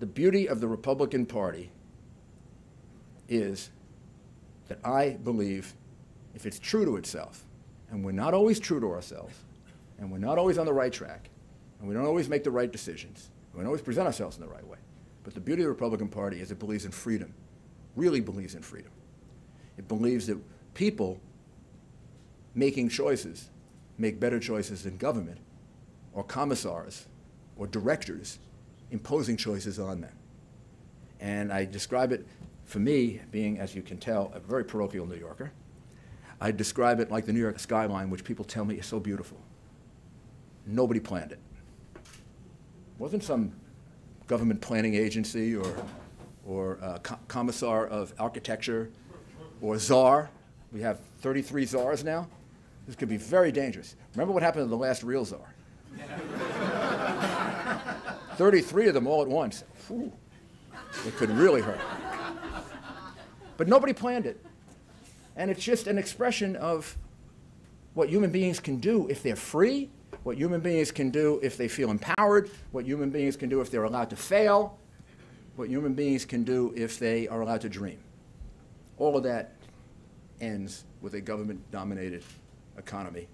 the beauty of the Republican Party is that I believe if it's true to itself, and we're not always true to ourselves, and we're not always on the right track, and we don't always make the right decisions, and we don't always present ourselves in the right way. But the beauty of the Republican Party is it believes in freedom, really believes in freedom. It believes that people making choices make better choices than government or commissars or directors imposing choices on them. And I describe it, for me, being, as you can tell, a very parochial New Yorker, I describe it like the New York skyline, which people tell me is so beautiful. Nobody planned it. It wasn't some government planning agency or, or uh, co commissar of architecture or czar. We have 33 czars now. This could be very dangerous. Remember what happened to the last real czar? 33 of them all at once. Whew. It could really hurt. But nobody planned it. And it's just an expression of what human beings can do if they're free, what human beings can do if they feel empowered, what human beings can do if they're allowed to fail, what human beings can do if they are allowed to dream. All of that ends with a government dominated economy